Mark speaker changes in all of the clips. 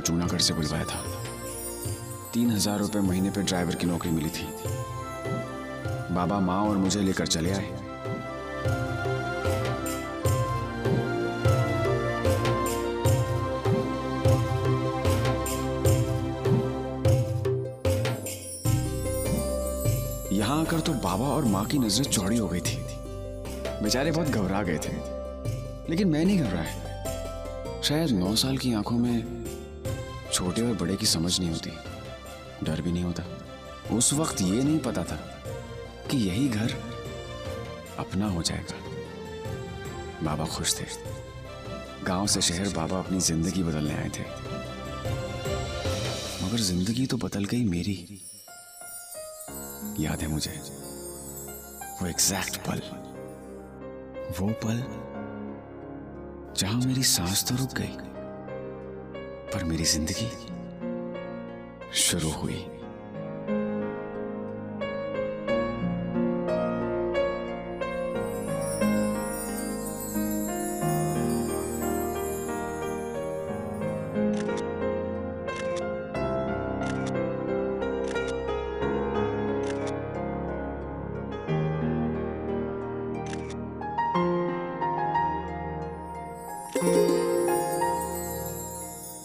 Speaker 1: को जूनागढ़ से बुलवाया था। तीन हज़ार रुपये महीने पे ड्राइवर की नौकरी मिली थी। बाबा माँ और मुझे लेकर चले आए। यहाँ आकर तो बाबा और माँ की नज़रें चौड़ी हो गई थी। बेचारे बहुत घबरा गए थे। लेकिन मैं नहीं घबराया। शायद नौ साल की आँखों में छोटे और बड़े की समझ नहीं होती। डर भी नहीं होता। उस वक्त ये नहीं पता था कि यही घर अपना हो जाएगा। बाबा खुश थे। गाँव से शहर बाबा अपनी ज़िंदगी बदलने आए थे। मगर ज़िंदगी तो बदल गई मेरी। याद है मुझे। वो एग्जैक्ट पल। वो पल जहाँ मेरी सांस तो रुक गई। पर मेरी ज़िंदगी शुरू हुई।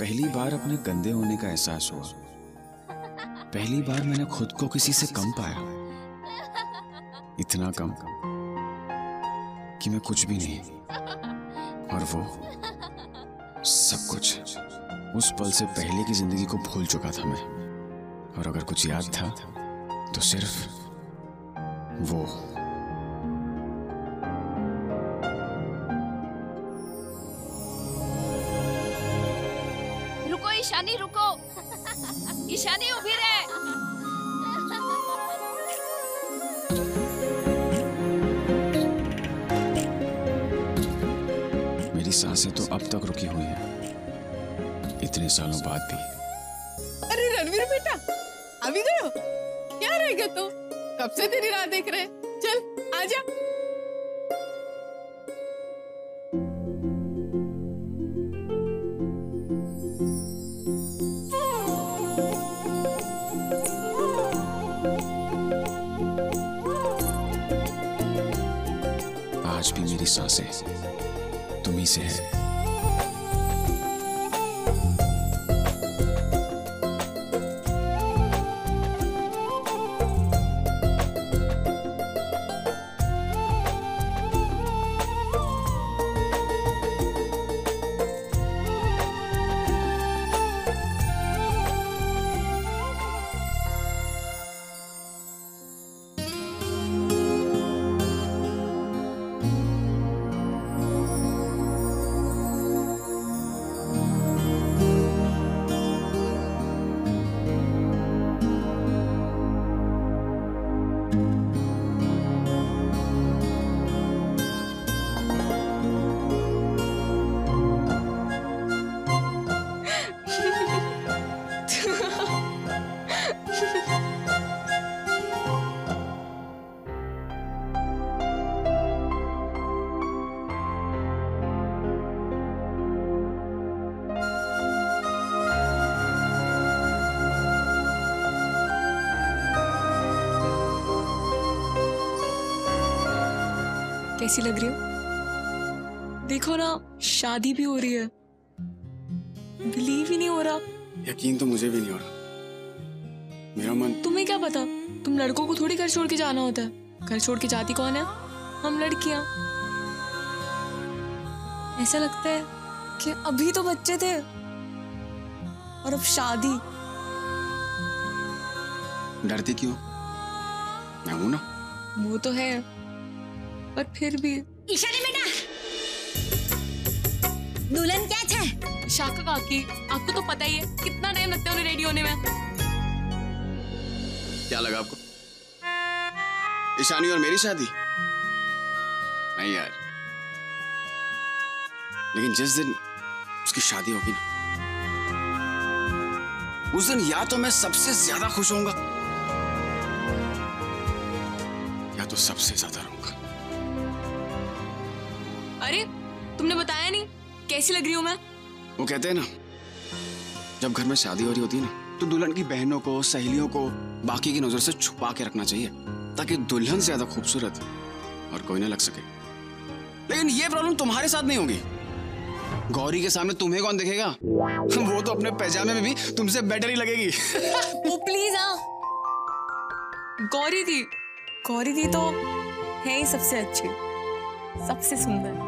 Speaker 1: पहली बार अपने गंदे होने का एहसास हुआ। पहली बार मैंने खुद को किसी से कम पाया। इतना कम कि मैं कुछ भी नहीं, और वो सब कुछ उस पल से पहले की ज़िंदगी को भूल चुका था मैं। और अगर कुछ याद था तो सिर्फ़ वो। साँसें तो अब तक रुकी हुई हैं। इतने सालों बाद भी।
Speaker 2: अरे रणवीर बेटा अभी गए हो? क्या रह गया तू कब से तेरी राह देख रहे चल आजा
Speaker 1: आज भी मेरी साँसें। तुम्ही से है
Speaker 3: कैसी लग रही हो? देखो ना शादी भी हो रही है। बिलीव ही नहीं हो रहा।
Speaker 1: यकीन तो मुझे भी नहीं हो रहा। मेरा मन
Speaker 3: तुम्हें क्या पता? तुम लड़कों को थोड़ी घर छोड़ के जाना होता है। घर छोड़ के जाती कौन है? हम लड़कियाँ। ऐसा लगता है कि अभी तो बच्चे थे। और अब शादी।
Speaker 1: डरती क्यों? मैं हूँ ना।
Speaker 3: वो तो है। पर फिर भी
Speaker 4: ईशानी बेटा। दुल्हन क्या छे
Speaker 3: शाका काकी आपको तो पता ही है कितना टाइम लगता है उन्हें रेडी होने में।
Speaker 1: क्या लगा आपको? ईशानी और मेरी शादी? नहीं यार। लेकिन जिस दिन उसकी शादी होगी ना उस दिन या तो मैं सबसे ज़्यादा खुश होऊँगा या तो सबसे ज़्यादा
Speaker 3: अरे तुमने बताया नहीं? कैसी लग रही हूँ मैं?
Speaker 1: वो कहते हैं ना
Speaker 5: जब घर में शादी हो रही होती है ना तो दुल्हन की बहनों को सहेलियों को बाकी की नज़र से छुपा के रखना चाहिए ताकि दुल्हन से ज़्यादा खूबसूरत और कोई ना लग सके। लेकिन ये प्रॉब्लम तुम्हारे साथ नहीं होगी। गौरी के सामने तुम्हें कौन देखेगा? वो तो अपने पैजामे में भी तुमसे बेटर ही लगेगी।
Speaker 3: वो प्लीज़ हाँ। गौरी दी गौरी दी तो है ही सबसे अच्छी सबसे सुंदर।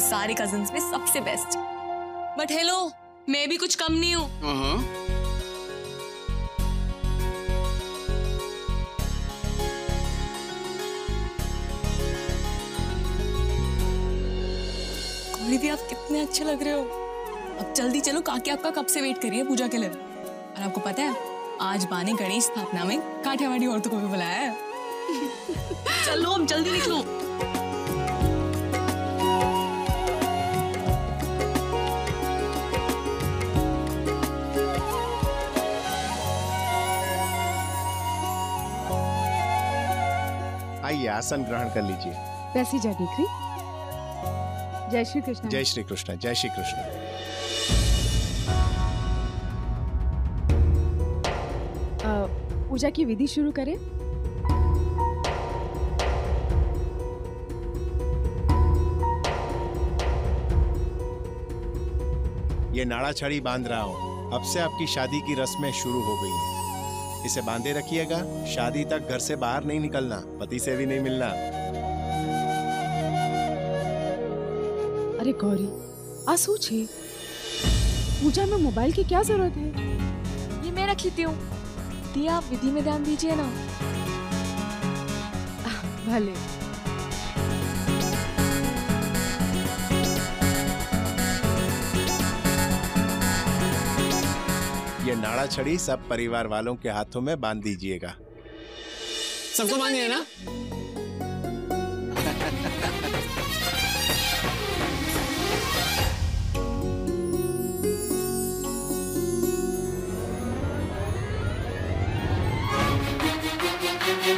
Speaker 3: सारे कजन्स में सबसे बेस्ट बट हेलो मैं भी कुछ कम नहीं हूँ।
Speaker 5: हाँ
Speaker 3: गौरी आप कितने अच्छे लग रहे हो। अब जल्दी चलो काके आपका कब से वेट करिए पूजा के लिए? और आपको पता है आज बाने गणेश स्थापना में काठियावाड़ी औरतों को भी बुलाया है। चलो अब जल्दी निकलो।
Speaker 6: आइए आसन ग्रहण कर लीजिए।
Speaker 7: वैसी जय श्री कृष्ण।
Speaker 6: जय श्री कृष्ण जय श्री कृष्ण।
Speaker 7: पूजा की विधि शुरू करें।
Speaker 6: ये नाड़ा छड़ी बाँध रहा हूँ। अब से आपकी शादी की रस्में शुरू हो गई हैं। इसे बांधे रखिएगा। शादी तक घर से बाहर नहीं निकलना पति से भी नहीं मिलना।
Speaker 7: अरे गौरी आ છે पूजा में मोबाइल की क्या ज़रूरत है?
Speaker 3: ये मैं रख लेती हूँ। दिया आप विधि में ध्यान दीजिए ना।
Speaker 7: भले।
Speaker 6: ये नाड़ा छड़ी सब परिवार वालों के हाथों में बाँध दीजिएगा।
Speaker 5: सबको मानिए ना?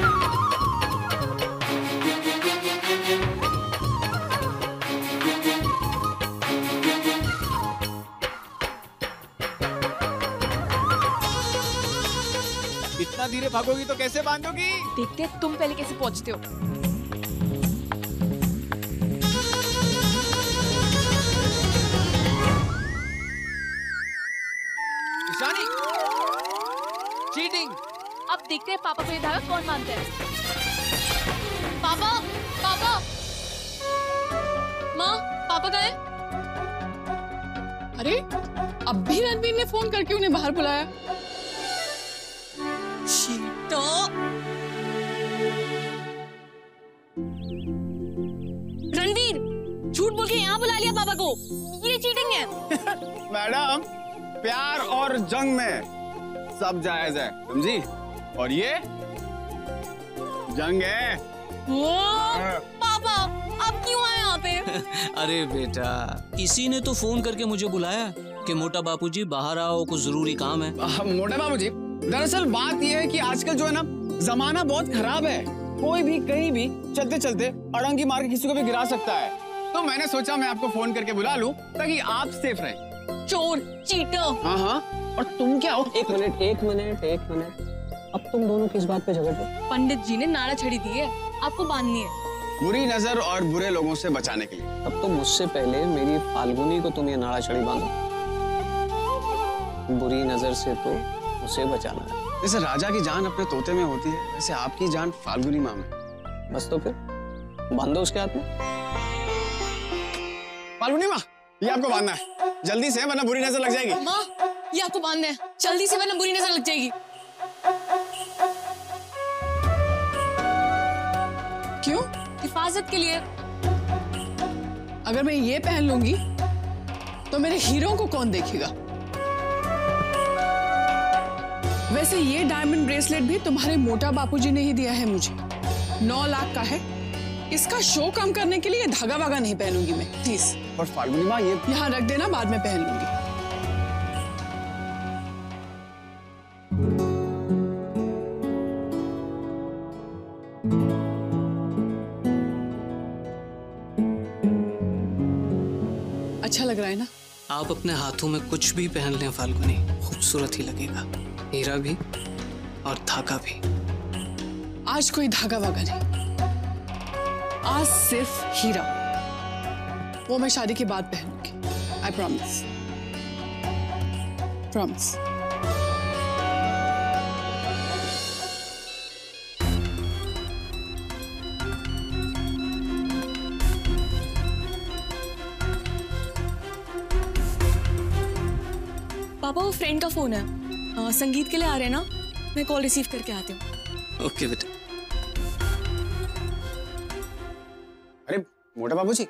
Speaker 8: भागोगी तो कैसे बांधोगी?
Speaker 3: देखते तुम पहले कैसे पहुँचते हो।
Speaker 8: ईशानी चीटिंग
Speaker 9: अब देखते हैं पापा को ये धागा कौन मानते हैं। पापा पापा।
Speaker 3: माँ पापा हैं?
Speaker 2: अरे अब भी रणबीर ने फ़ोन करके उन्हें बाहर बुलाया।
Speaker 3: झूठ बोल के यहाँ बुला लिया पापा को। ये चीटिंग है।
Speaker 5: मैडम प्यार और जंग में सब जायज़ है समझी? और ये जंग है।
Speaker 3: वो पापा अब क्यों आए यहाँ पे?
Speaker 10: अरे बेटा इसी ने तो फ़ोन करके मुझे बुलाया कि मोटा बापूजी बाहर आओ कुछ ज़रूरी काम है।
Speaker 5: आह, मोटे बाबू जी दरअसल बात यह है कि आजकल जो है ना जमाना बहुत खराब है। कोई भी कहीं भी चलते चलते अड़ंगी मार के किसी को भी गिरा सकता है। तो मैंने सोचा मैं आपको फ़ोन करके बुला लूँ ताकि आप सेफ़ रहें।
Speaker 3: चोर चीटर
Speaker 5: हाँ हाँ। और तुम क्या हो?
Speaker 10: एक मिनट एक मिनट एक मिनट अब तुम दोनों किस बात पे झगड़ रहे हो?
Speaker 3: पंडित जी ने नाड़ा छड़ी दी है। आपको बांधनी है।
Speaker 5: बुरी नज़र और बुरे लोगों से बचाने के लिए।
Speaker 10: अब तो मुझसे पहले मेरी फाल्गुनी को तुम ये नाड़ा छड़ी बांधो। बुरी नज़र से तो उसे बचाना है।
Speaker 5: जैसे राजा की जान अपने तोते में होती है वैसे आपकी जान फाल्गुनी माँ में।
Speaker 10: बस तो फिर बांधो उसके हाथ में।
Speaker 5: फाल्गुनी माँ? ये आपको बांधना है। जल्दी से वरना बुरी नज़र लग जाएगी।
Speaker 3: माँ ये आपको बांधना है। जल्दी से वरना बुरी नज़र लग जाएगी।
Speaker 2: क्यों?
Speaker 3: हिफाजत के लिए।
Speaker 2: अगर मैं ये पहन लूँगी तो मेरे हीरो को कौन देखेगा? वैसे ये डायमंड ब्रेसलेट भी तुम्हारे मोटा बापूजी ने ही दिया है मुझे। नौ लाख का है। इसका शो कम करने के लिए धागा वागा नहीं पहनूँगी मैं। प्लीज़
Speaker 5: और फाल्गुनी माँ ये
Speaker 2: यहाँ रख देना बाद में पहन लूँगी। अच्छा लग रहा है ना?
Speaker 10: आप अपने हाथों में कुछ भी पहन लें फाल्गुनी। खूबसूरत ही लगेगा। हीरा भी और धागा भी।
Speaker 2: आज कोई धागा वागा नहीं। आज सिर्फ़ हीरा। वो मैं शादी के बाद पहनूँगी। आई प्रॉमिस प्रॉमिस
Speaker 3: पापा वो फ्रेंड का फ़ोन है। आ, संगीत के लिए आ रहे हैं ना? मैं कॉल रिसीव करके आती हूँ।
Speaker 10: ओके बेटा।
Speaker 5: अरे मोटा बाबू जी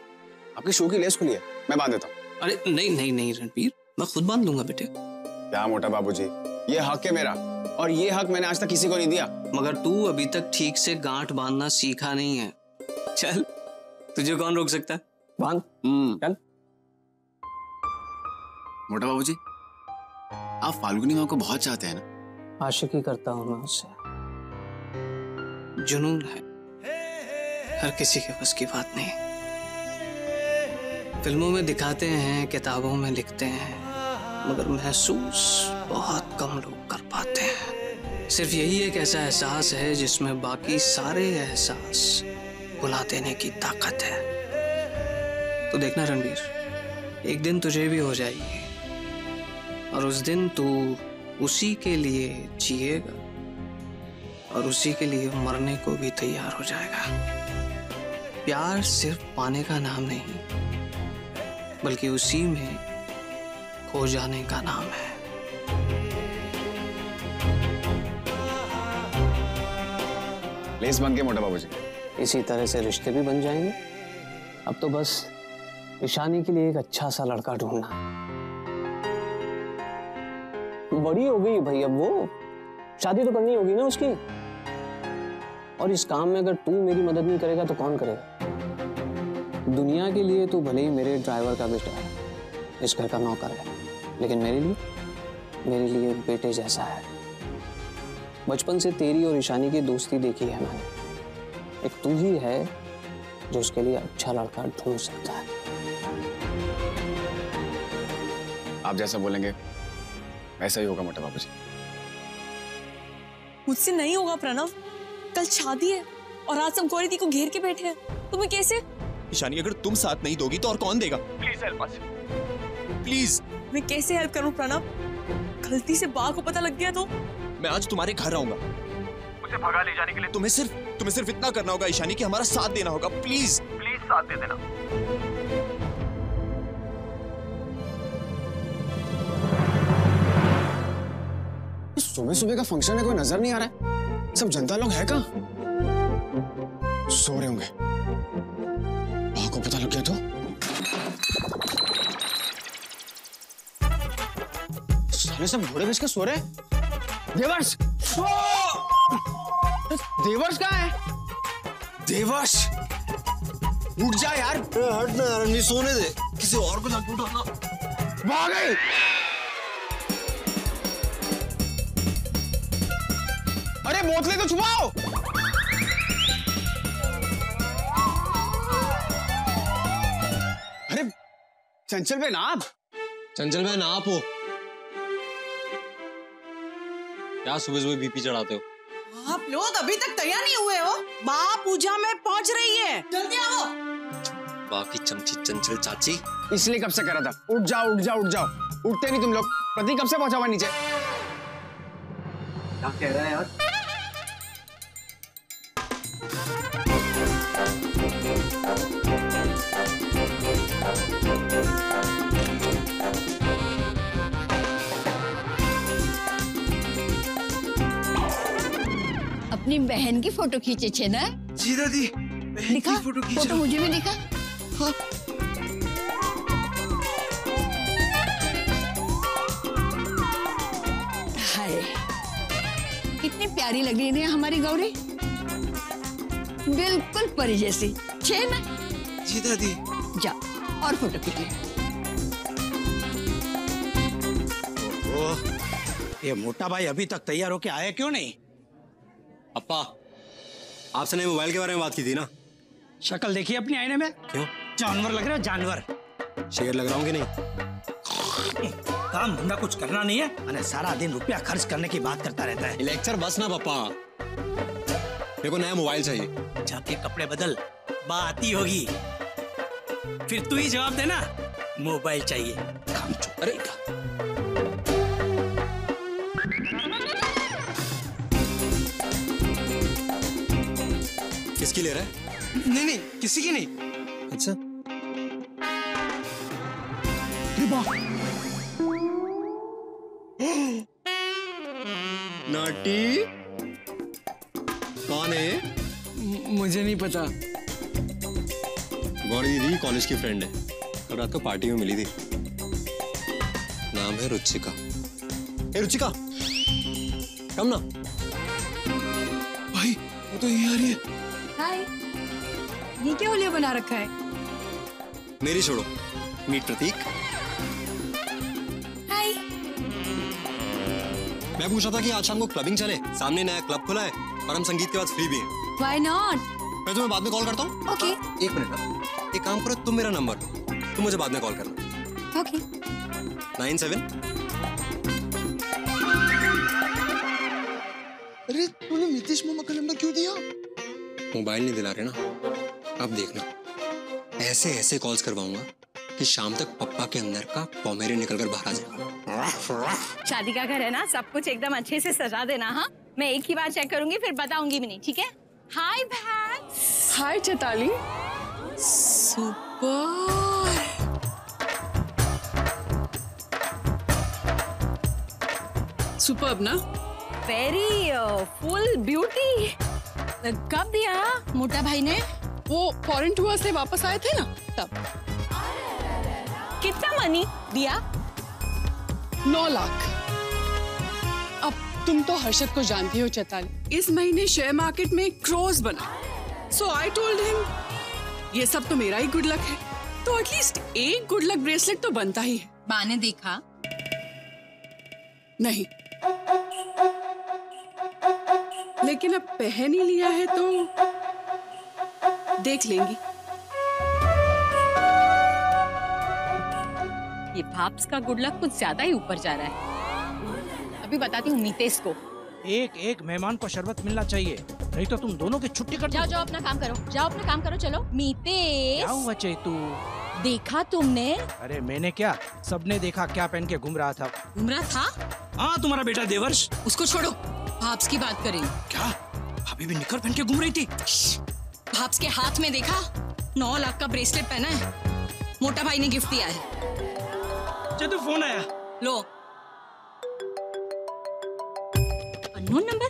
Speaker 5: आपकी शू की लेस खुली है मैं बाँध देता हूँ।
Speaker 10: अरे नहीं नहीं नहीं रणबीर मैं खुद बाँध लूँगा बेटे।
Speaker 5: क्या मोटा बाबू जी ये हक है मेरा और ये हक मैंने आज तक किसी को नहीं दिया।
Speaker 10: मगर तू अभी तक ठीक से गांठ बांधना सीखा नहीं है। चल तुझे कौन रोक सकता है? बाँध।
Speaker 5: हम्म।
Speaker 10: चल।
Speaker 5: मोटा बाबू जी आप फाल्गुनी माँ को बहुत चाहते हैं ना?
Speaker 10: आशिकी करता हूँ मैं उससे जुनून है। हर किसी के बस की बात नहीं। फ़िल्मों में दिखाते हैं, किताबों में लिखते हैं, मगर महसूस बहुत कम लोग कर पाते हैं। सिर्फ़ यही एक ऐसा एहसास है जिसमें बाकी सारे एहसास भुला देने की ताकत है। तो देखना रणबीर, एक दिन तुझे भी हो जाएगी, और उस दिन तू उसी के लिए जिएगा, और उसी के लिए मरने को भी तैयार हो जाएगा। प्यार सिर्फ़ पाने का नाम नहीं बल्कि उसी में खो जाने का नाम है।
Speaker 5: लेस बन के मोटा बाबू जी
Speaker 10: इसी तरह से रिश्ते भी बन जाएँगे। अब तो बस ईशानी के लिए एक अच्छा सा लड़का ढूंढना। बड़ी हो गई भाई अब वो। शादी तो करनी होगी ना उसकी। और इस काम में अगर तू मेरी मदद नहीं करेगा तो कौन करेगा? दुनिया के लिए तो भले ही मेरे ड्राइवर का बेटा है इस घर का नौकर है लेकिन मेरे लिए मेरे लिए बेटे जैसा है। बचपन से तेरी और ईशानी की दोस्ती देखी है मैंने। एक तू ही है जो उसके लिए अच्छा लड़का ढूंढ सकता है।
Speaker 5: आप जैसा बोलेंगे वैसा ही होगा मोटा बाबू जी
Speaker 3: मुझसे नहीं होगा प्रणव। कल शादी है और आज हम गौरी दी को घेर के बैठे हैं। तुम्हें कैसे?
Speaker 11: ईशानी अगर तुम साथ नहीं दोगी तो और कौन देगा? प्लीज़ हेल्प अस प्लीज़
Speaker 3: मैं कैसे हेल्प करूँ प्रणव गलती से बा को पता लग गया तो?
Speaker 11: मैं आज तुम्हारे घर आऊँगा। उसे भगा ले जाने के लिए। तुम्हें सिर्फ़ तुम्हें सिर्फ़ इतना करना होगा ईशानी कि हमारा साथ देना होगा। प्लीज़ प्लीज़ साथ दे देना।
Speaker 5: सुबह सुबह का फ़ंक्शन है कोई नज़र नहीं आ रहा है? सब जनता लोग है कहाँ? सो रहे होंगे। को पता लग गया तो साले सब घोड़े बेच के सो रहे? देवर्ष देवर्ष कहाँ है देवर्ष उठ जा यार।
Speaker 11: हट ना यार नहीं सोने दे। किसी और को लाके उठाना।
Speaker 5: भाग। गई अरे बोतलें तो छुपाओ। चंचल पे ना आप?
Speaker 12: चंचल बहन आप हो? क्या सुबह सुबह बीपी चढ़ाते हो?
Speaker 13: आप लोग अभी तक तैयार नहीं हुए हो। बा पूजा में पहुँच रही है। जल्दी आओ।
Speaker 12: बाकी चमची चंचल चाची।
Speaker 5: इसलिए कब से करा था? उठ जाओ उठ जाओ उठ जाओ। उठते नहीं तुम लोग। पति कब से पहुँचा हुआ नीचे?
Speaker 10: क्या कह रहा है यार?
Speaker 14: अपनी बहन की फ़ोटो खींचे छे ना
Speaker 11: जी दादी
Speaker 14: दिखा
Speaker 11: फ़ोटो खींच।
Speaker 14: फ़ोटो मुझे भी दिखा हाँ। हाय। कितनी प्यारी लग रही है हमारी गौरी। बिल्कुल परी जैसी। छे ना
Speaker 11: जी दादी
Speaker 14: और फ़ोटो खींचे
Speaker 15: ओह, ये मोटा भाई अभी तक तैयार होके आया क्यों नहीं?
Speaker 12: अप्पा आपसे ने मोबाइल के बारे में बात की थी ना?
Speaker 15: शक्ल देखिए अपनी आईने में?
Speaker 12: क्यों?
Speaker 15: जानवर लग रहा है जानवर।
Speaker 12: शेर लग रहा हूँ कि नहीं?
Speaker 15: काम धंधा कुछ करना नहीं है अरे सारा दिन रुपया खर्च करने की बात करता रहता है।
Speaker 12: लेक्चर बस ना पापा मेरे को नया मोबाइल चाहिए।
Speaker 15: जाके कपड़े बदल बात ही होगी। फिर तू ही जवाब देना। मोबाइल चाहिए। काम चुप।
Speaker 12: अरे किसकी ले रहा है?
Speaker 15: नहीं नहीं किसी की नहीं।
Speaker 12: अच्छा। नाटी। कौन है?
Speaker 10: मुझे नहीं पता।
Speaker 12: गौरी दीदी कॉलेज की फ्रेंड है। कल रात को पार्टी में मिली थी। नाम है रुचिका। ए रुचिका! कम ना।
Speaker 10: भाई वो तो ये आ रही है।
Speaker 3: हाय। ये क्या ओलिया बना रखा है?
Speaker 12: मेरी छोड़ो। मीट प्रतीक।
Speaker 3: हाय।
Speaker 12: मैं पूछ रहा था कि आज शाम को क्लबिंग चले। सामने नया क्लब खुला है और हम संगीत के बाद फ्री भी हैं।
Speaker 3: व्हाई नॉट
Speaker 12: मैं तुम्हें बाद में कॉल करता हूँ।
Speaker 3: ओके
Speaker 12: एक मिनट एक काम करो तुम मेरा नंबर तुम मुझे बाद में कॉल करना।
Speaker 3: ओके
Speaker 12: नाइन सेवन
Speaker 11: अरे तूने नीतीश मामा का नंबर क्यों दिया?
Speaker 12: मोबाइल नहीं दिला रहे ना? अब देखना। ऐसे ऐसे कॉल्स करवाऊँगा कि शाम तक पप्पा के अंदर का पॉमेरे निकल कर बाहर आ जाएगा
Speaker 16: शादी का घर है ना? सब कुछ एकदम अच्छे से सजा देना हाँ? मैं एक ही बार चेक करूँगी फिर बताऊँगी भी नहीं ठीक है? Hi
Speaker 2: hi Chaitali.
Speaker 3: Super
Speaker 2: super ना?
Speaker 16: वेरी फुल ब्यूटी कब दिया? मोटा भाई ने?
Speaker 2: वो फॉरेन टूर से वापस आए थे ना? तब।
Speaker 16: कितना मनी दिया?
Speaker 2: नौ लाख। अब तुम तो हर्षद को जानती हो चैताली। इस महीने शेयर मार्केट में क्रोज बना। सो आई टोल्ड हिम ये सब तो मेरा ही गुड लक है। तो एटलीस्ट एक गुड लक ब्रेसलेट तो बनता ही है।
Speaker 16: माँ ने देखा।
Speaker 2: नहीं। लेकिन अब पहन ही लिया है तो देख लेंगी।
Speaker 16: ये भाप्स का गुड लक कुछ ज़्यादा ही ऊपर जा रहा है। अभी बताती हूँ मीतेश को।
Speaker 17: एक एक मेहमान को शरबत मिलना चाहिए। नहीं तो तुम दोनों की छुट्टी कर
Speaker 4: जाओ जाओ अपना काम करो। जाओ अपना काम करो चलो। मीतेश।
Speaker 17: क्या हुआ चेतू?
Speaker 4: देखा तुमने?
Speaker 17: अरे मैंने क्या? सबने देखा क्या पहन के घूम रहा था।
Speaker 3: घूम रहा था?
Speaker 15: हाँ तुम्हारा बेटा देवर्ष।
Speaker 3: उसको छोड़ो। भाप्स की बात करें।
Speaker 15: क्या? अभी भी निकर पहन के घूम रही थी?
Speaker 3: भाप्स के हाथ में देखा? नौ लाख का ब्रेसलेट पहना है। मोटा भाई ने गिफ्ट दिया है।
Speaker 15: चेतू फ़ोन आया।
Speaker 3: लो। Unknown number?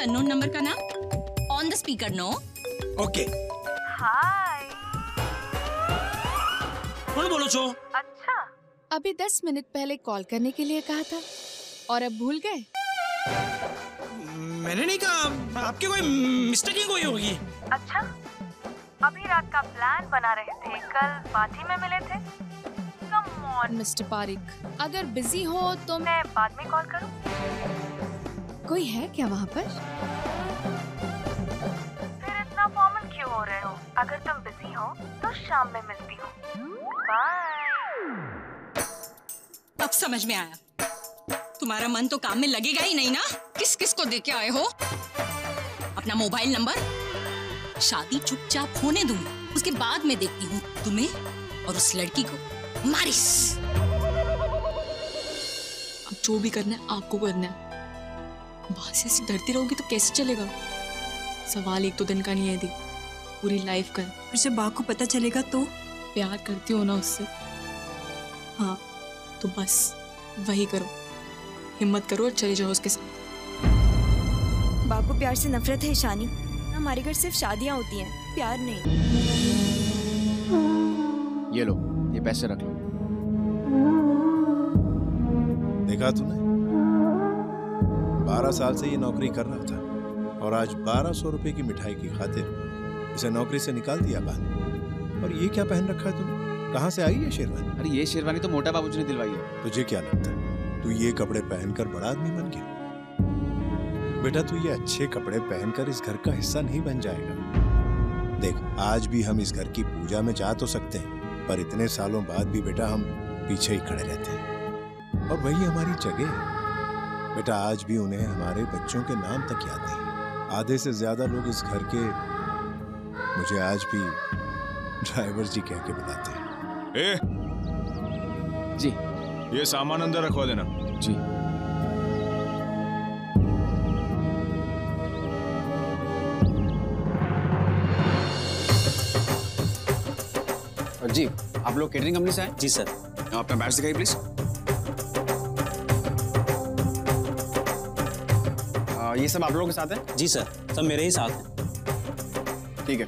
Speaker 3: क्या अननोन नंबर का नाम on the speaker no
Speaker 15: okay
Speaker 18: hi
Speaker 15: कौन बोलो छो?
Speaker 18: अच्छा।
Speaker 4: अभी दस मिनट पहले कॉल करने के लिए कहा था और अब भूल गए।
Speaker 15: मैंने नहीं कहा आपके कोई मिस्टेकिंग हुई होगी।
Speaker 18: अच्छा। अभी रात का प्लान बना रहे थे कल पार्टी में मिले थे। कम ऑन
Speaker 4: मिस्टर पारिक अगर बिज़ी हो तो
Speaker 18: मैं बाद में कॉल करूँ?
Speaker 4: कोई है क्या वहाँ पर?
Speaker 18: फिर इतना फॉर्मल क्यों हो रहे हो? अगर तुम बिज़ी हो तो शाम में मिलती हूँ।
Speaker 3: अब समझ में आया। तुम्हारा मन तो काम में लगेगा ही नहीं ना? किस किस को देके आए हो? अपना मोबाइल नंबर शादी चुपचाप होने दूँगी उसके बाद में देखती हूँ तुम्हें और उस लड़की को। मारिस! अब जो भी करना है आपको करना है। वहाँ से ऐसे डरती रहोगी तो कैसे चलेगा? सवाल एक दो दिन का नहीं है दी पूरी लाइफ का। फिर से बाप को पता चलेगा तो? प्यार करती हो ना उससे? हाँ तो बस वही करो। हिम्मत करो और चले जाओ उसके साथ।
Speaker 19: बाप को प्यार से नफरत है ईशानी हमारे घर सिर्फ़ शादियाँ होती हैं प्यार नहीं।
Speaker 1: ये लो ये पैसे रख लो।
Speaker 6: देखा तूने? बारह साल से ये नौकरी कर रहा था और आज बारह सौ रुपए की मिठाई की खातिर इसे नौकरी से निकाल दिया बा और ये क्या पहन रखा है तूने कहाँ से आई है शेरवानी?
Speaker 1: अरे ये शेरवानी तो मोटा बाबूजी ने दिलवाई है।
Speaker 6: तुझे क्या लगता है? तू ये कपड़े पहनकर बड़ा आदमी बन गया? बेटा तू ये अच्छे कपड़े पहनकर इस घर का हिस्सा नहीं बन जाएगा। देख आज भी हम इस घर की पूजा में जा तो सकते हैं पर इतने सालों बाद भी बेटा हम पीछे ही खड़े रहते हैं। और वही हमारी जगह है। बेटा आज भी उन्हें हमारे बच्चों के नाम तक याद नहीं आधे से ज़्यादा लोग इस घर के मुझे आज भी ड्राइवर जी कह के बुलाते हैं।
Speaker 20: ए!
Speaker 1: जी।
Speaker 20: ये सामान अंदर रखवा देना।
Speaker 1: जी। जी आप लोग केटरिंग कंपनी से आए?
Speaker 21: जी सर
Speaker 1: अपना बैच दिखाइए प्लीज़ आ, ये सब आप लोगों के साथ है?
Speaker 21: जी सर सब मेरे ही साथ हैं।
Speaker 1: ठीक है।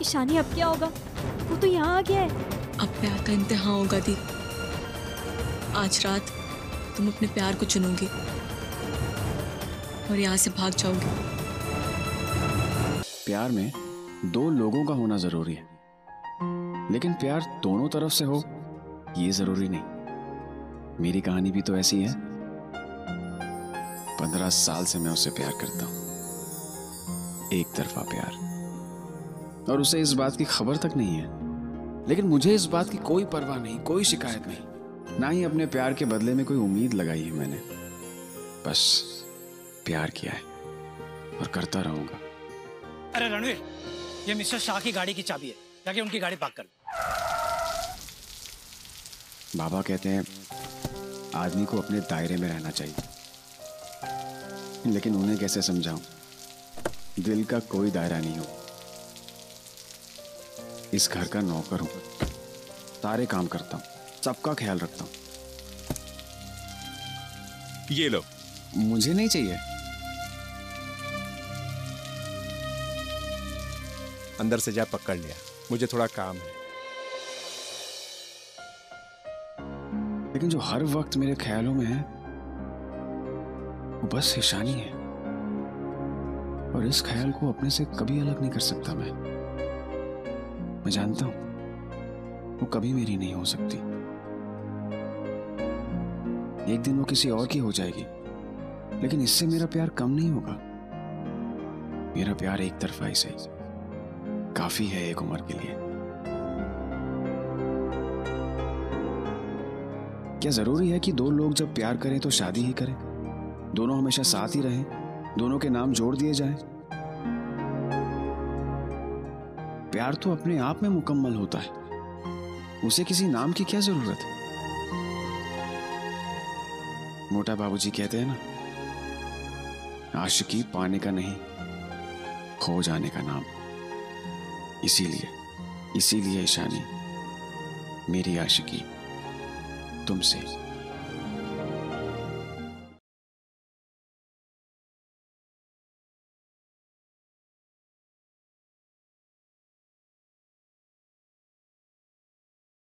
Speaker 19: ईशानी अब क्या होगा? वो तो यहाँ आ गया है।
Speaker 3: प्यार का इम्तिहान होगा दी। आज रात तुम अपने प्यार को चुनोगे और यहाँ से भाग जाओगे।
Speaker 1: प्यार में दो लोगों का होना ज़रूरी है। लेकिन प्यार दोनों तरफ़ से हो, ये ज़रूरी नहीं। मेरी कहानी भी तो ऐसी है। पंद्रह साल से मैं उसे प्यार करता हूँ। एक तरफा प्यार। और उसे इस बात की खबर तक नहीं है लेकिन मुझे इस बात की कोई परवाह नहीं कोई शिकायत नहीं। ना ही अपने प्यार के बदले में कोई उम्मीद लगाई है मैंने। बस प्यार किया है और करता रहूँगा।
Speaker 17: अरे रणवीर ये मिस्टर शाह की गाड़ी की चाबी है। जाके उनकी गाड़ी पार्क कर।
Speaker 1: बाबा कहते हैं आदमी को अपने दायरे में रहना चाहिए। लेकिन उन्हें कैसे समझाऊं? दिल का कोई दायरा नहीं हो। इस घर का नौकर हूँ। सारे काम करता हूँ। सबका ख्याल रखता हूँ।
Speaker 20: ये लो।
Speaker 1: मुझे नहीं चाहिए।
Speaker 6: अंदर से जा पकड़ लिया। मुझे थोड़ा काम है।
Speaker 1: लेकिन जो हर वक्त मेरे ख्यालों में है वो बस ईशानी है। और इस ख्याल को अपने से कभी अलग नहीं कर सकता मैं। मैं जानता हूँ। वो कभी मेरी नहीं हो सकती। एक दिन वो किसी और की हो जाएगी। लेकिन इससे मेरा प्यार कम नहीं होगा। मेरा प्यार एक तरफा ही सही काफ़ी है एक उम्र के लिए। क्या ज़रूरी है कि दो लोग जब प्यार करें तो शादी ही करें? दोनों हमेशा साथ ही रहें? दोनों के नाम जोड़ दिए जाएँ? प्यार तो अपने आप में मुकम्मल होता है। उसे किसी नाम की क्या ज़रूरत? है मोटा बाबूजी कहते हैं ना, आशिकी पाने का नहीं, खो जाने का नाम। इसीलिए इसीलिए ईशानी मेरी आशिकी, तुमसे।